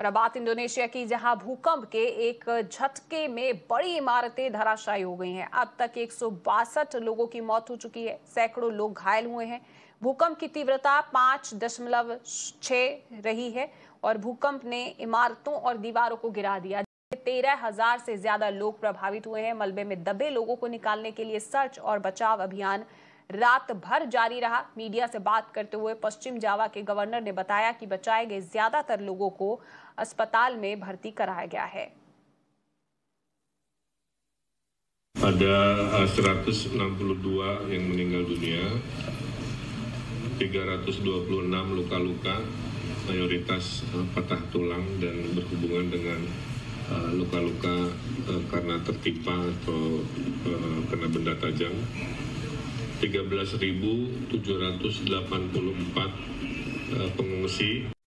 और अब बात इंडोनेशिया की जहाँ भूकंप के एक झटके में बड़ी इमारतें धराशायी हो गई हैं। अब तक एक लोगों की मौत हो चुकी है। सैकड़ों लोग घायल हुए हैं। भूकंप की तीव्रता पाँच दशमलव छह रही है और भूकंप ने इमारतों और दीवारों को गिरा दिया। तेरह हज़ार से ज़्यादा लोग प्रभावित हुए हैं। मलबे में दबे लोगों को निकालने के लिए सर्च और बचाव अभियान रात भर जारी रहा मीडिया से बात करते हुए पश्चिम जावा के गवर्नर ने बताया कि बचाए गए ज़्यादातर लोगों को अस्पताल में भर्ती कराया गया है Ada 162 yang meninggal dunia, 326 luka-luka, mayoritas patah tulang dan berhubungan dengan luka-luka karena tertimpa atau kena benda tajam. 13.784 pengungsi